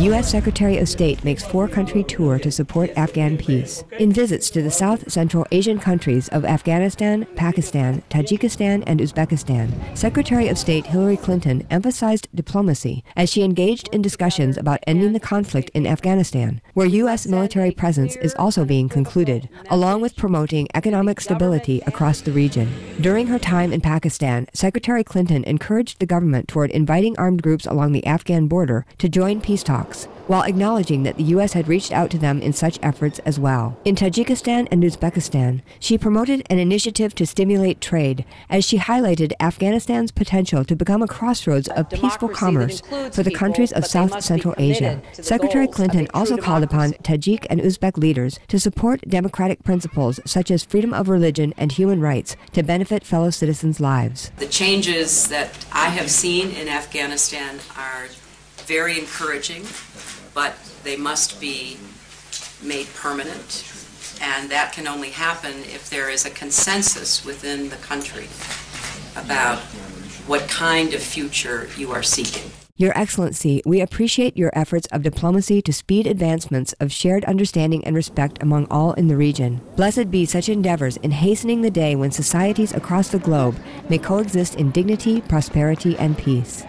U.S. Secretary of State makes four country tour to support Afghan peace. In visits to the South Central Asian countries of Afghanistan, Pakistan, Tajikistan, and Uzbekistan, Secretary of State Hillary Clinton emphasized diplomacy as she engaged in discussions about ending the conflict in Afghanistan, where U.S. military presence is also being concluded, along with promoting economic stability across the region. During her time in Pakistan, Secretary Clinton encouraged the government toward inviting armed groups along the Afghan border to join peace talks talks, while acknowledging that the U.S. had reached out to them in such efforts as well. In Tajikistan and Uzbekistan, she promoted an initiative to stimulate trade as she highlighted Afghanistan's potential to become a crossroads of peaceful commerce for the countries of South Central Asia. Secretary Clinton also called upon Tajik and Uzbek leaders to support democratic principles such as freedom of religion and human rights to benefit fellow citizens' lives. The changes that I have seen in Afghanistan are very encouraging, but they must be made permanent. And that can only happen if there is a consensus within the country about what kind of future you are seeking. Your Excellency, we appreciate your efforts of diplomacy to speed advancements of shared understanding and respect among all in the region. Blessed be such endeavors in hastening the day when societies across the globe may coexist in dignity, prosperity, and peace.